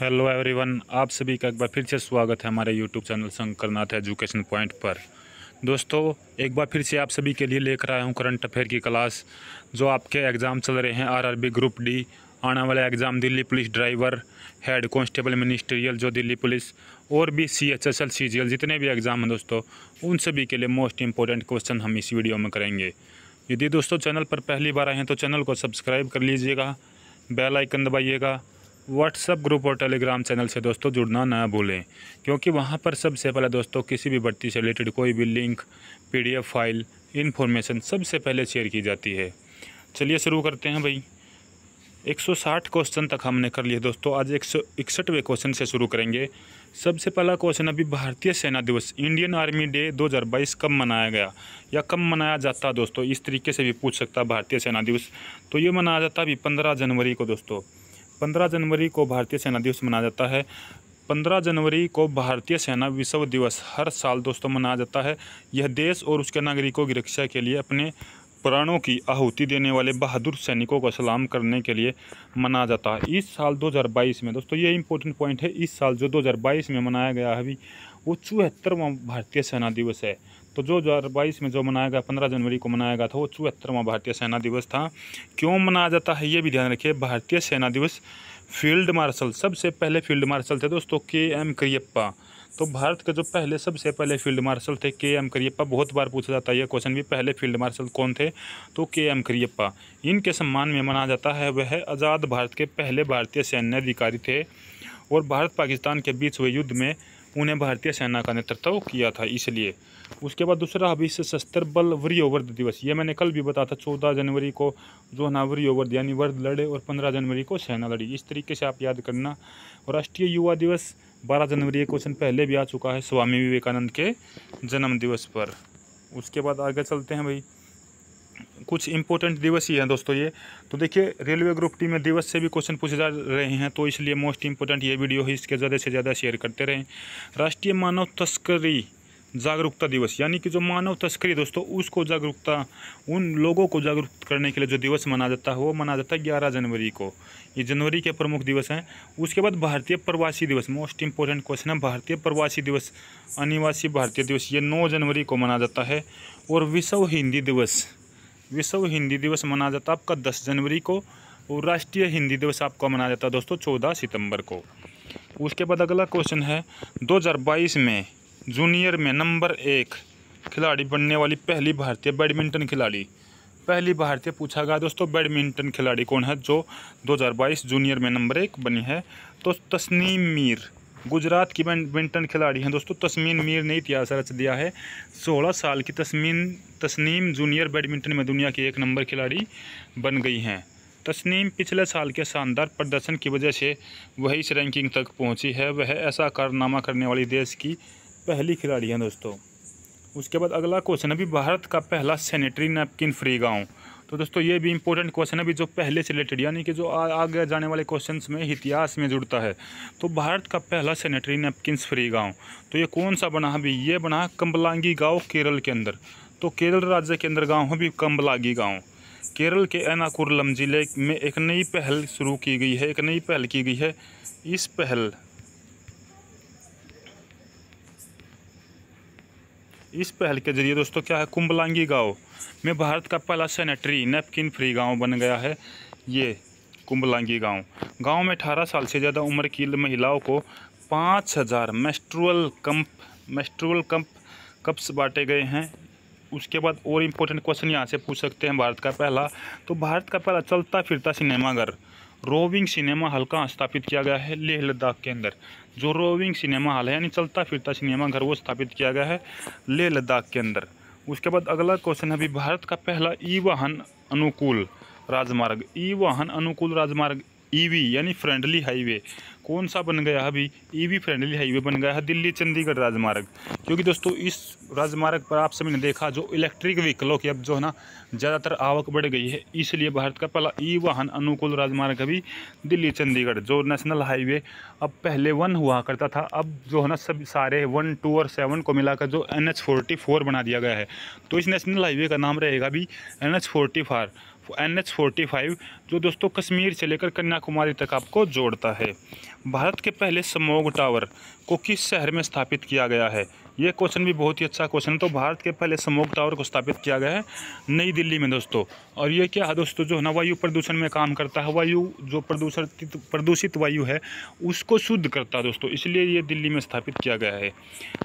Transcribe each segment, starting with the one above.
Hello everyone आप सभी का एक बार फिर से स्वागत है हमारे YouTube channel Shankarnath education point पर। दोस्तों, एक बार फिर से आप सभी के लिए लेकर आया हूँ करंट अफेयर की क्लास, जो आपके एग्ज़ाम चल रहे हैं आरआरबी ग्रुप डी आने वाला exam Delhi police driver, head constable ministerial, जो दिल्ली पुलिस, और भी C H S L C G L जितने भी एग्ज़ाम हैं दोस्तों, उन सभी के लिए मोस्ट इंपॉर्टेंट क्वेश्चन हम इस वीडियो में करेंगे। यदि दोस्तों चैनल पर पहली बार आए हैं तो चैनल को सब्सक्राइब कर लीजिएगा बेल आइकन दबाइएगा व्हाट्सअप ग्रुप और टेलीग्राम चैनल से दोस्तों जुड़ना ना भूलें, क्योंकि वहाँ पर सबसे पहले दोस्तों किसी भी भर्ती से रिलेटेड कोई भी लिंक पीडीएफ फ़ाइल इन्फॉर्मेशन सबसे पहले शेयर की जाती है। चलिए शुरू करते हैं भाई। 160 क्वेश्चन तक हमने कर लिए दोस्तों। आज एक सौ इकसठवें क्वेश्चन से शुरू करेंगे। सबसे पहला क्वेश्चन अभी भारतीय सेना दिवस इंडियन आर्मी डे 2022 कब मनाया गया? या कब मनाया जाता दोस्तों? इस तरीके से भी पूछ सकता भारतीय सेना दिवस। तो ये मनाया जाता अभी पंद्रह जनवरी को दोस्तों। पंद्रह जनवरी को भारतीय सेना दिवस मनाया जाता है। पंद्रह जनवरी को भारतीय सेना विश्व दिवस हर साल दोस्तों मनाया जाता है। यह देश और उसके नागरिकों की रक्षा के लिए अपने प्राणों की आहुति देने वाले बहादुर सैनिकों को सलाम करने के लिए मनाया जाता है। इस साल 2022 में दोस्तों ये इंपॉर्टेंट पॉइंट है। इस साल जो 2022 में मनाया गया है अभी, वो चौहत्तरवा भारतीय सेना दिवस है। तो जो हज़ार बाईस में जो मनाया गया, पंद्रह जनवरी को मनाया गया था, वो चौहत्तरवा भारतीय सेना दिवस था। क्यों मनाया जाता है ये भी ध्यान रखिए, भारतीय सेना दिवस फ़ील्ड मार्शल, सबसे पहले फ़ील्ड मार्शल थे दोस्तों के एम करियप्पा। तो भारत के जो पहले, सबसे पहले फ़ील्ड मार्शल थे के एम करियप्पा, बहुत बार पूछा जाता है यह क्वेश्चन भी, पहले फ़ील्ड मार्शल कौन थे? तो के एम करियप्पा। इनके सम्मान में मनाया जाता है वह आज़ाद भारत के पहले भारतीय सैन्य अधिकारी थे और भारत पाकिस्तान के बीच हुए युद्ध में उन्हें भारतीय सेना का नेतृत्व किया था इसलिए। उसके बाद दूसरा अभी सशस्त्र बल वरीयोवर्द दिवस। ये मैंने कल भी बताया था, चौदह जनवरी को जो है ना वरीयोवर्द यानी वर्द लड़े और पंद्रह जनवरी को सेना लड़ी। इस तरीके से आप याद करना। और राष्ट्रीय युवा दिवस, बारह जनवरी क्वेश्चन पहले भी आ चुका है स्वामी विवेकानंद के जन्म दिवस पर। उसके बाद आगे चलते हैं भाई। कुछ इंपॉर्टेंट दिवस ही हैं दोस्तों ये। तो देखिए, रेलवे ग्रुप टी में दिवस से भी क्वेश्चन पूछे जा रहे हैं तो इसलिए मोस्ट इंपॉर्टेंट ये वीडियो है इसके ज़्यादा से ज़्यादा शेयर करते रहें। राष्ट्रीय मानव तस्करी जागरूकता दिवस, यानी कि जो मानव तस्करी दोस्तों, उसको जागरूकता, उन लोगों को जागरूक करने के लिए जो दिवस मनाया जाता है, वो मनाया जाता है ग्यारह जनवरी को। ये जनवरी के प्रमुख दिवस हैं। उसके बाद भारतीय प्रवासी दिवस मोस्ट इंपॉर्टेंट क्वेश्चन है, भारतीय प्रवासी दिवस, अनिवासी भारतीय दिवस, ये नौ जनवरी को मनाया जाता है। और विश्व हिंदी दिवस, विश्व हिंदी दिवस मनाया जाता है आपका दस जनवरी को, और राष्ट्रीय हिंदी दिवस आपका मनाया जाता है दोस्तों, चौदह सितंबर को। उसके बाद अगला क्वेश्चन है 2022 में जूनियर में नंबर एक खिलाड़ी बनने वाली पहली भारतीय बैडमिंटन खिलाड़ी। पहली भारतीय पूछा गया दोस्तों, बैडमिंटन खिलाड़ी कौन है जो 2022 जूनियर में नंबर एक बनी है? तो तस्नीम मीर, गुजरात की बैडमिंटन खिलाड़ी हैं दोस्तों। तस्मीन मीर ने इतिहास रच दिया है। 16 साल की तस्मीन, तस्नीम जूनियर बैडमिंटन में दुनिया की एक नंबर खिलाड़ी बन गई हैं। तस्नीम पिछले साल के शानदार प्रदर्शन की वजह से वही इस रैंकिंग तक पहुँची है। वह ऐसा कारनामा करने वाली देश की पहली खिलाड़ी हैं दोस्तों। उसके बाद अगला क्वेश्चन अभी भारत का पहला सैनिटरी नैपकिन फ्री गाँव। तो दोस्तों, ये भी इंपॉर्टेंट क्वेश्चन है, अभी जो पहले से रिलेटेड यानी कि जो आगे जाने वाले क्वेश्चंस में, इतिहास में जुड़ता है। तो भारत का पहला सैनिटरी नैपकिन्स फ्री गाँव। तो ये कौन सा बना अभी? ये बना कम्बलांगी गाँव, केरल के अंदर। तो केरल राज्य के अंदर गाँव है भी कम्बलागी गाँव। केरल के एनाकुरलम ज़िले में एक नई पहल शुरू की गई है, एक नई पहल की गई है। इस पहल इस पहल के ज़रिए दोस्तों क्या है? कुंबलांगी गाँव में भारत का पहला सैनिटरी नैपकिन फ्री गाँव बन गया है। ये कुंबलांगी गाँव। गाँव में 18 साल से ज़्यादा उम्र की महिलाओं को पाँच हज़ार menstrual cup menstrual cup, cups बांटे गए हैं। उसके बाद और इम्पोर्टेंट क्वेश्चन यहाँ से पूछ सकते हैं, भारत का पहला। तो भारत का पहला चलता फिरता सिनेमाघर रोविंग सिनेमा हॉल का स्थापित किया गया है लेह लद्दाख के अंदर। जो रोविंग सिनेमा हॉल है, यानी चलता फिरता सिनेमा घर, वो स्थापित किया गया है लेह लद्दाख के अंदर। उसके बाद अगला क्वेश्चन है अभी भारत का पहला ई वाहन अनुकूल राजमार्ग। ई वाहन अनुकूल राजमार्ग ईवी यानी फ्रेंडली हाईवे कौन सा बन गया अभी? ईवी फ्रेंडली हाईवे बन गया है दिल्ली चंडीगढ़ राजमार्ग। क्योंकि दोस्तों, इस राजमार्ग पर आप सभी ने देखा, जो इलेक्ट्रिक व्हीकलों की अब जो है ना, ज़्यादातर आवक बढ़ गई है। इसलिए भारत का पहला ई वाहन अनुकूल राजमार्ग अभी दिल्ली चंडीगढ़, जो नेशनल हाईवे अब पहले वन हुआ करता था। अब जो है ना, सब सारे वन टू और सेवन को मिलाकर जो एन एच फोर्टी फोर बना दिया गया है। तो इस नेशनल हाईवे का नाम रहेगा अभी N H forty four N H forty five, जो दोस्तों कश्मीर से लेकर कन्याकुमारी तक आपको जोड़ता है। भारत के पहले समोग टावर को किस शहर में स्थापित किया गया है? ये क्वेश्चन भी बहुत ही अच्छा क्वेश्चन है। तो भारत के पहले समोग टावर को स्थापित किया गया है नई दिल्ली में, दोस्तों। और ये क्या है, दोस्तों, जो ना, वायु प्रदूषण में काम करता है, वायु जो प्रदूषित प्रदूषित वायु है, उसको शुद्ध करता है, दोस्तों। इसलिए ये दिल्ली में स्थापित किया गया है।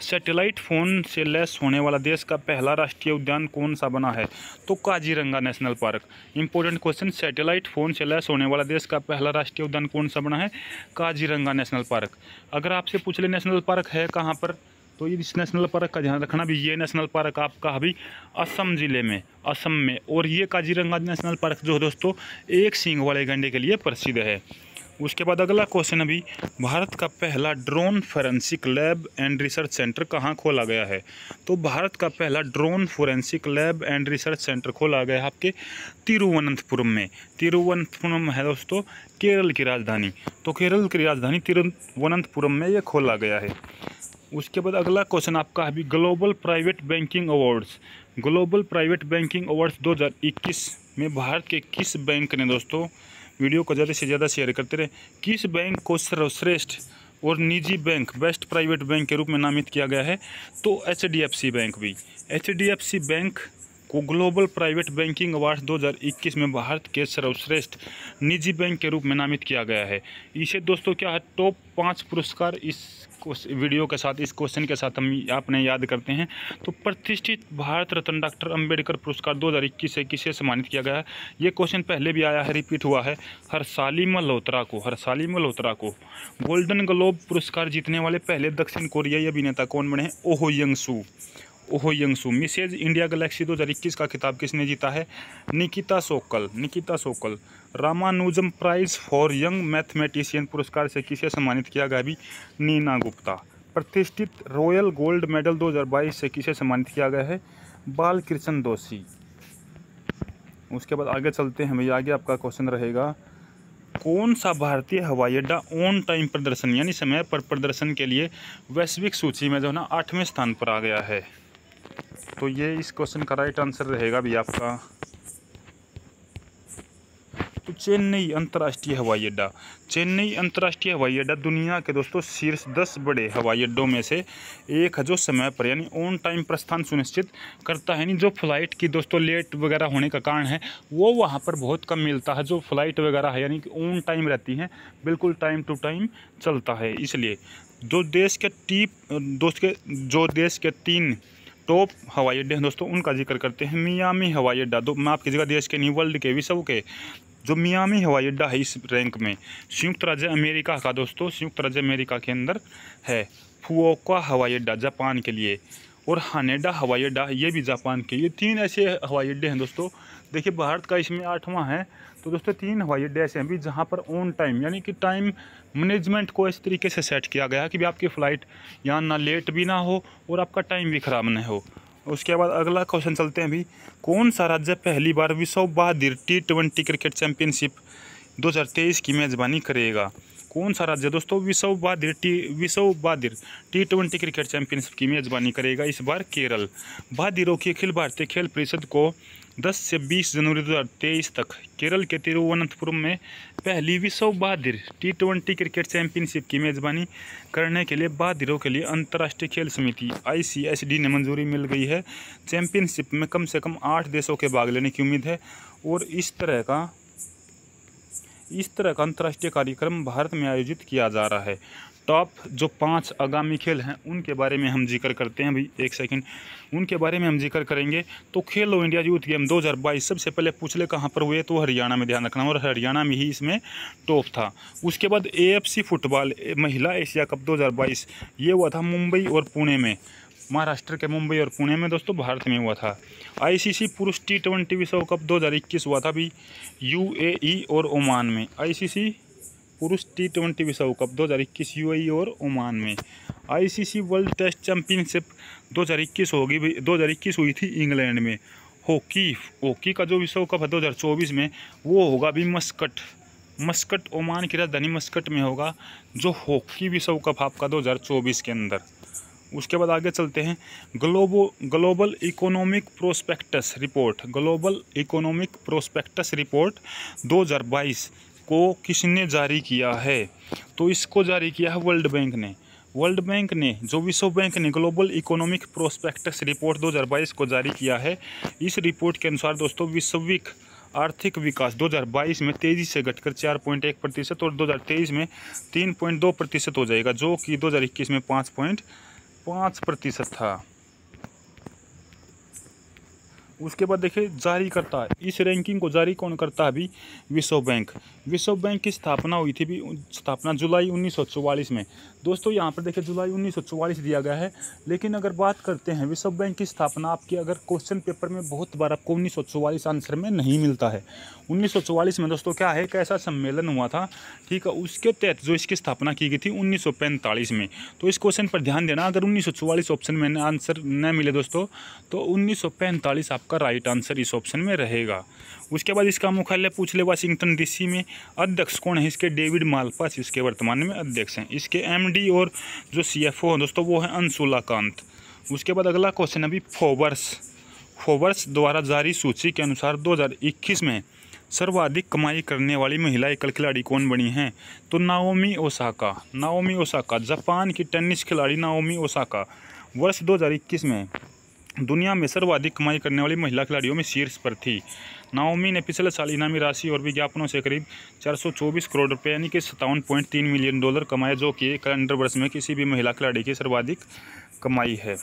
सैटेलाइट फ़ोन से लैस होने वाला देश का पहला राष्ट्रीय उद्यान कौन सा बना है? तो Kaziranga national park. Important question, satellite phone से लैस होने वाला देश का पहला राष्ट्रीय उद्यान कौन सा बना है? Kaziranga national park. अगर आपसे पूछ ले, नेशनल पार्क है कहाँ पर? तो ये इस नेशनल पार्क का ध्यान रखना भी, ये नेशनल पार्क आपका अभी असम ज़िले में, असम में। और ये काजीरंगा नेशनल पार्क जो है दोस्तों, एक सींग वाले गंडे के लिए प्रसिद्ध है। उसके बाद अगला क्वेश्चन अभी, भारत का पहला drone forensic lab and research centre कहाँ खोला गया है? तो भारत का पहला drone forensic lab and research centre खोला गया है आपके तिरुवनंतपुरम में। तिरुवनंतपुरम है दोस्तों, केरल की राजधानी। तो केरल की राजधानी तिरुवनंतपुरम में ये खोला गया है। उसके बाद अगला क्वेश्चन आपका अभी global private banking awards global private banking awards 2021 में भारत के किस बैंक ने दोस्तों वीडियो को ज़्यादा से ज़्यादा शेयर करते रहे? किस बैंक को सर्वश्रेष्ठ और निजी बैंक बेस्ट प्राइवेट बैंक के रूप में नामित किया गया है? तो एच बैंक भी. एचडीएफसी बैंक को ग्लोबल प्राइवेट बैंकिंग अवार्ड 2021 में भारत के सर्वश्रेष्ठ निजी बैंक के रूप में नामित किया गया है। इसे दोस्तों क्या है, टॉप पाँच पुरस्कार इस वीडियो के साथ, इस क्वेश्चन के साथ हम आपने याद करते हैं। तो प्रतिष्ठित भारत रत्न डॉक्टर अंबेडकर पुरस्कार 2021 से किसे सम्मानित किया गया है, ये क्वेश्चन पहले भी आया है, रिपीट हुआ है। हरसाली मल्होत्रा को, हरसाली मल्होत्रा को गोल्डन ग्लोब पुरस्कार जीतने वाले पहले दक्षिण कोरियाई अभिनेता कौन बने हैं, ओहो यंग सू ओहो यंगसू मिसेज इंडिया गैलेक्सी 2021 का खिताब किसने जीता है? Nikita Sokal. Nikita Sokal. Ramanujan prize for young mathematician पुरस्कार से किसे सम्मानित किया गया अभी? नीना गुप्ता। प्रतिष्ठित रॉयल गोल्ड मेडल 2022 से किसे सम्मानित किया गया है? बाल कृष्ण दोषी। उसके बाद आगे चलते हैं। भैया, आगे आपका क्वेश्चन रहेगा। कौन सा भारतीय हवाई अड्डा ऑन टाइम प्रदर्शन, यानी समय पर प्रदर्शन के लिए वैश्विक सूची में जो है ना, आठवें स्थान पर आ गया है? तो ये इस क्वेश्चन का राइट आंसर रहेगा भी आपका। तो चेन्नई अंतर्राष्ट्रीय हवाई अड्डा। चेन्नई अंतर्राष्ट्रीय हवाई अड्डा दुनिया के दोस्तों शीर्ष दस बड़े हवाई अड्डों में से एक है, जो समय पर यानी ऑन टाइम प्रस्थान सुनिश्चित करता है। यानी जो फ़्लाइट की दोस्तों लेट वगैरह होने का कारण है, वो वहाँ पर बहुत कम मिलता है। जो फ़्लाइट वगैरह है, यानी कि ऑन टाइम रहती हैं, बिल्कुल टाइम टू टाइम चलता है। इसलिए जो देश के टीप दोस्त के, जो देश के तीन टॉप हवाई अड्डे हैं। दोस्तों, उनका ज़िक्र करते हैं मियामी हवाई अड्डा। दो, मैं आपकी जगह देश के नहीं वर्ल्ड के, विश्व के, जो मियामी हवाई अड्डा है इस रैंक में। संयुक्त राज्य अमेरिका का, दोस्तों, संयुक्त राज्य अमेरिका के अंदर है फुओका हवाई अड्डा, जापान के लिए। और हानेडा हवाई अड्डा, ये भी जापान के, ये तीन ऐसे हवाई अड्डे हैं, दोस्तों। देखिए, भारत का इसमें आठवां है। तो दोस्तों, तीन हवाई अड्डे ऐसे हैं भी जहाँ पर ऑन टाइम यानी कि टाइम मैनेजमेंट को इस तरीके से सेट किया गया कि भी आपकी फ़्लाइट यहाँ ना लेट भी ना हो और आपका टाइम भी ख़राब ना हो। उसके बाद अगला क्वेश्चन चलते हैं अभी। कौन सा राज्य पहली बार विश्व बहादिर टी ट्वेंटी क्रिकेट चैंपियनशिप 2023 की मेज़बानी करेगा? कौन सा राज्य दोस्तों विश्व बहादिर टी विश्व बहादिर टी ट्वेंटी क्रिकेट चैंपियनशिप की मेज़बानी करेगा इस बार केरल? बहादिरों की अखिल भारतीय खेल परिषद को 10 से 20 जनवरी 2023 तक केरल के तिरुवनंतपुरम में पहली विश्व बहादिर टी ट्वेंटी क्रिकेट चैंपियनशिप की मेज़बानी करने के लिए बहादिरों के लिए अंतर्राष्ट्रीय खेल समिति आईसीएसडी ने मंजूरी मिल गई है। चैंपियनशिप में कम से कम आठ देशों के भाग लेने की उम्मीद है और इस तरह का, इस तरह का अंतर्राष्ट्रीय कार्यक्रम भारत में आयोजित किया जा रहा है। टॉप जो पाँच आगामी खेल हैं, उनके बारे में हम ज़िक्र करते हैं। भाई, एक सेकंड उनके बारे में हम ज़िक्र करेंगे। तो खेलो इंडिया यूथ गेम 2022 सबसे पहले पूछ ले कहाँ पर हुए तो हरियाणा में ध्यान रखना। और हरियाणा में ही इसमें टॉप था। उसके बाद एएफसी फुटबॉल महिला एशिया कप दो हज़ार बाईस। ये हुआ था मुंबई और पुणे में। महाराष्ट्र के मुंबई और पुणे में दोस्तों, भारत में हुआ था। आईसीसी पुरुष टी ट्वेंटी विश्व कप 2021 हुआ था। भी यूएई और ओमान में। आईसीसी पुरुष टी ट्वेंटी विश्व कप 2021 यूएई और ओमान में। आईसीसी वर्ल्ड टेस्ट चैंपियनशिप 2021 होगी भाई 2021 हुई थी इंग्लैंड में। हॉकी हॉकी का जो विश्व कप है 2024 में, वो होगा भी मस्कट। मस्कट ओमान की राजधानी मस्कट में होगा, जो हॉकी विश्व कप आपका 2024 के अंदर। उसके बाद आगे चलते हैं। Globo global economic prospects report. Global economic prospects report 2022 को किसने जारी किया है? तो इसको जारी किया है वर्ल्ड बैंक ने। वर्ल्ड बैंक ने, जो विश्व बैंक ने ग्लोबल इकोनॉमिक प्रोस्पेक्टस रिपोर्ट 2022 को जारी किया है, इस रिपोर्ट के अनुसार दोस्तों विश्विक आर्थिक विकास 2022 में तेज़ी से घटकर 4.1 प्रतिशत और 2023 में 3.2 प्रतिशत हो जाएगा, जो कि 2021 में 5.5 प्रतिशत था। उसके बाद देखिए, जारी करता है। इस रैंकिंग को जारी कौन करता है अभी? विश्व बैंक। विश्व बैंक की स्थापना हुई थी भी स्थापना जुलाई 1944 में। दोस्तों, यहाँ पर देखिए, जुलाई 1944 दिया गया है। लेकिन अगर बात करते हैं, विश्व बैंक की स्थापना आपकी अगर क्वेश्चन पेपर में बहुत बार आपको उन्नीस सौ चौवालीस आंसर में नहीं मिलता है। उन्नीस सौ चौवालीस में दोस्तों क्या है? एक ऐसा सम्मेलन हुआ था, ठीक है, उसके तहत जो इसकी स्थापना की गई थी उन्नीस सौ पैंतालीस में। तो इस क्वेश्चन पर ध्यान देना, अगर उन्नीस सौ चौवालीस ऑप्शन में आंसर न मिले दोस्तों तो उन्नीस पैंतालीस आपका राइट आंसर इस ऑप्शन में रहेगा। उसके बाद इसका मुख्यालय पूछ ले वाशिंगटन डीसी में। अध्यक्ष कौन है? इसके डेविड मालपास, इसके वर्तमान में अध्यक्ष हैं। इसके एमडी और जो सीएफओ हैं, दोस्तों, वो हैं अंशुला उसके बाद अगला क्वेश्चन अभी फोवर्स फोवर्स द्वारा जारी सूची के अनुसार 2021 में सर्वाधिक कमाई करने वाली महिला एकल खिलाड़ी कौन बनी हैं? तो Naomi Osaka Naomi Osaka Japan की टेनिस खिलाड़ी नाओमी ओसाका वर्ष 2021 में दुनिया में सर्वाधिक कमाई करने वाली महिला खिलाड़ियों में शीर्ष पर थी। नाओमी ने पिछले साल इनामी राशि और विज्ञापनों से करीब 424 करोड़ रुपए, यानी कि सत्तावन मिलियन डॉलर कमाए, जो कि कैलेंडर वर्ष में किसी भी महिला खिलाड़ी की सर्वाधिक कमाई है।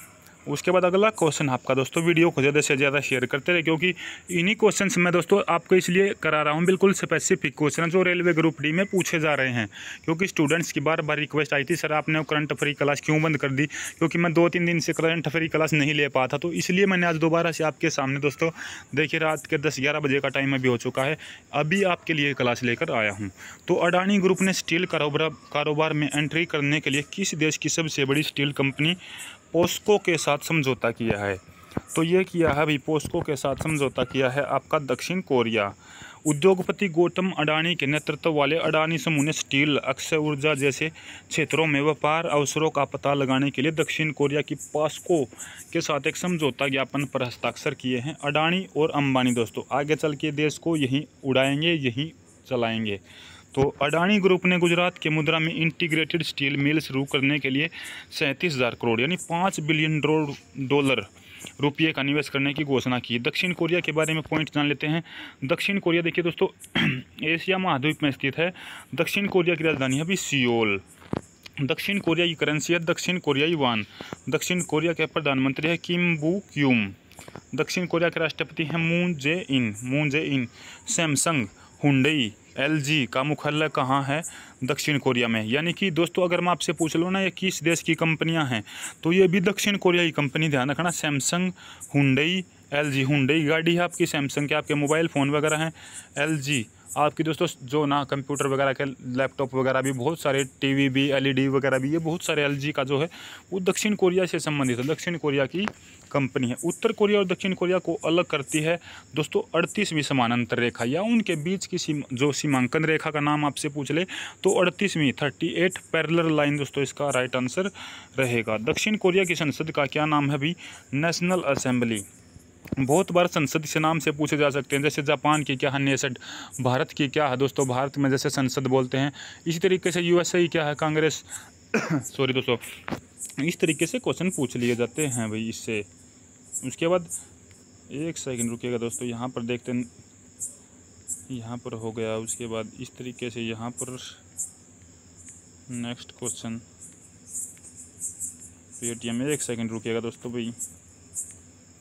उसके बाद अगला क्वेश्चन आपका दोस्तों वीडियो को ज़्यादा से ज़्यादा शेयर करते रहे, क्योंकि इन्हीं क्वेश्चन मैं दोस्तों, आपको इसलिए करा रहा हूँ बिल्कुल स्पेसिफिक क्वेश्चन जो रेलवे ग्रुप डी में पूछे जा रहे हैं। क्योंकि स्टूडेंट्स की बार बार रिक्वेस्ट आई थी सर आपने करंट अफेयर क्लास क्यों बंद कर दी? क्योंकि मैं दो तीन दिन से करंट अफेयर क्लास नहीं ले पाता तो इसलिए मैंने आज दोबारा से आपके सामने दोस्तों, देखिए रात के दस ग्यारह बजे का टाइम अभी हो चुका है, अभी आपके लिए क्लास लेकर आया हूँ। तो अडानी ग्रुप ने स्टील कारोबार कारोबार में एंट्री करने के लिए किस देश की सबसे बड़ी स्टील कंपनी पोस्को के साथ समझौता किया है। तो ये किया है अभी पोस्को के साथ समझौता किया है आपका दक्षिण कोरिया। उद्योगपति गौतम अडानी के नेतृत्व वाले अडानी समूह ने स्टील, अक्षय ऊर्जा जैसे क्षेत्रों में व्यापार अवसरों का पता लगाने के लिए दक्षिण कोरिया की पास्को के साथ एक समझौता ज्ञापन पर हस्ताक्षर किए हैं। अडानी और अंबानी दोस्तों, आगे चल के देश को यहीं उड़ाएँगे, यहीं चलाएँगे। तो अडानी ग्रुप ने गुजरात के मुद्रा में इंटीग्रेटेड स्टील मिल शुरू करने के लिए सैंतीस हज़ार करोड़, यानी पाँच बिलियन डॉलर रुपये का निवेश करने की घोषणा की। दक्षिण कोरिया के बारे में पॉइंट जान लेते हैं। दक्षिण कोरिया, देखिए दोस्तों, एशिया महाद्वीप में स्थित है। दक्षिण कोरिया की राजधानी है अभी सियोल। दक्षिण कोरिया की करेंसी है दक्षिण कोरियाई वान दक्षिण कोरिया के प्रधानमंत्री है किम बू क्यूम। दक्षिण कोरिया के राष्ट्रपति हैं Moon Jae In, Moon Jae In, Samsung, Hyundai. LG का मुख्यालय कहाँ है? दक्षिण कोरिया में। यानी कि दोस्तों, अगर मैं आपसे पूछ लूँ ना, ये किस देश की कंपनियाँ हैं? तो ये भी दक्षिण कोरिया की कंपनी ध्यान रखना, सैमसंग, हुंडई एलजी हुंडई गाड़ी है आपकी सैमसंग के आपके मोबाइल फ़ोन वगैरह हैं। एल जी आपकी दोस्तों, जो ना कंप्यूटर वगैरह के लैपटॉप वगैरह भी, बहुत सारे टीवी भी एलईडी वगैरह भी, ये बहुत सारे एलजी का जो है, वो दक्षिण कोरिया से संबंधित है। दक्षिण कोरिया की कंपनी है। उत्तर कोरिया और दक्षिण कोरिया को अलग करती है, दोस्तों, अड़तीसवीं समानांतर रेखा या उनके बीच की सीम, जो सीमांकन रेखा का नाम आपसे पूछ ले तो अड़तीसवीं थर्टी एट पैरलर लाइन दोस्तों, इसका राइट आंसर रहेगा। दक्षिण कोरिया की संसद का क्या नाम है अभी? नेशनल असेंबली बहुत बार संसद से नाम से पूछे जा सकते हैं। जैसे जापान की क्या है नेसड, भारत की क्या है दोस्तों? भारत में जैसे संसद बोलते हैं, इसी तरीके से यूएसए क्या है कांग्रेस? सॉरी दोस्तों, इस तरीके से क्वेश्चन पूछ लिए जाते हैं भाई इससे। उसके बाद, एक सेकंड रुकिएगा दोस्तों, यहाँ पर देखते हैं। यहाँ पर हो गया, उसके बाद इस तरीके से यहाँ पर नेक्स्ट क्वेश्चन पेटीएम एक सेकंड रुकिएगा दोस्तों भाई।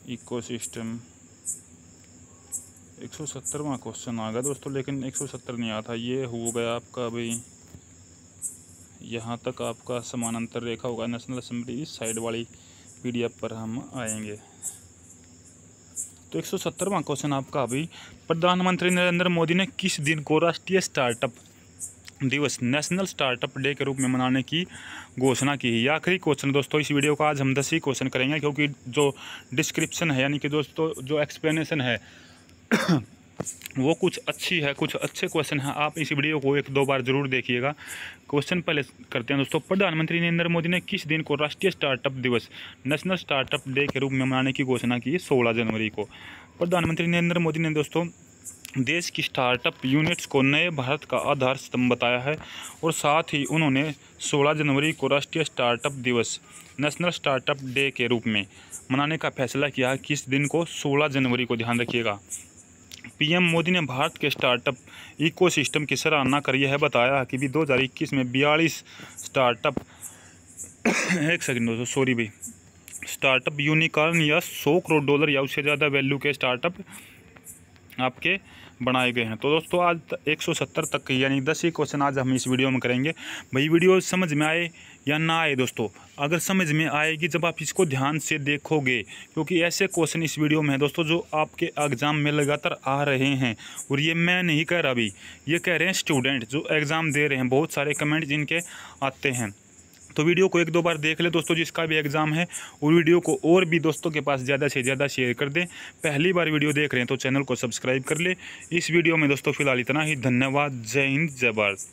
इकोसिस्टम एक सौ सत्तरवा क्वेश्चन आ गया दोस्तों, लेकिन एक सौ सत्तर नहीं आता ये हो गया आपका भाई यहाँ तक आपका समानांतर रेखा होगा। नेशनल असम्बली इस साइड वाली पीडीएफ पर हम आएँगे। तो एक सौ सत्तरवा क्वेश्चन आपका अभी। प्रधानमंत्री नरेंद्र मोदी ने किस दिन को राष्ट्रीय स्टार्टअप दिवस नेशनल स्टार्टअप डे के रूप में मनाने की घोषणा की। है आखिरी क्वेश्चन दोस्तों, इस वीडियो का आज हम दस ही क्वेश्चन करेंगे, क्योंकि जो डिस्क्रिप्शन है, यानी कि दोस्तों, जो एक्सप्लेनेशन है, वो कुछ अच्छी है, कुछ अच्छे क्वेश्चन हैं। आप इस वीडियो को एक दो बार ज़रूर देखिएगा। क्वेश्चन पहले करते हैं दोस्तों, प्रधानमंत्री नरेंद्र मोदी ने किस दिन को राष्ट्रीय स्टार्टअप दिवस, नेशनल स्टार्टअप डे के रूप में मनाने की घोषणा की, सोलह जनवरी को। प्रधानमंत्री नरेंद्र मोदी ने दोस्तों देश की स्टार्टअप यूनिट्स को नए भारत का आधार स्तंभ बताया है और साथ ही उन्होंने 16 जनवरी को राष्ट्रीय स्टार्टअप दिवस, नेशनल स्टार्टअप डे के रूप में मनाने का फैसला किया कि इस दिन को? 16 जनवरी को, ध्यान रखिएगा। पीएम मोदी ने भारत के स्टार्टअप इकोसिस्टम की सराहना कर यह बताया कि भी दो हज़ार इक्कीस में बयालीस स्टार्टअप एक सेकंड दोस्तों सॉरी भाई। स्टार्टअप यूनिकॉर्न या सौ करोड़ डॉलर या उससे ज़्यादा वैल्यू के स्टार्टअप आपके बनाए गए हैं। तो दोस्तों, आज 170 तक, यानी दस ही क्वेश्चन आज हम इस वीडियो में करेंगे। भाई वीडियो समझ में आए या ना आए दोस्तों? अगर समझ में आएगी, जब आप इसको ध्यान से देखोगे, क्योंकि ऐसे क्वेश्चन इस वीडियो में है दोस्तों, जो आपके एग्ज़ाम में लगातार आ रहे हैं। और ये मैं नहीं कह रहा अभी, ये कह रहे हैं स्टूडेंट जो एग्ज़ाम दे रहे हैं। बहुत सारे कमेंट जिनके आते हैं। तो वीडियो को एक दो बार देख लें दोस्तों, जिसका भी एग्ज़ाम है और वीडियो को और भी दोस्तों के पास ज़्यादा से ज़्यादा शेयर कर दें। पहली बार वीडियो देख रहे हैं तो चैनल को सब्सक्राइब कर ले। इस वीडियो में दोस्तों, फ़िलहाल इतना ही। धन्यवाद। जय हिंद, जय भारत।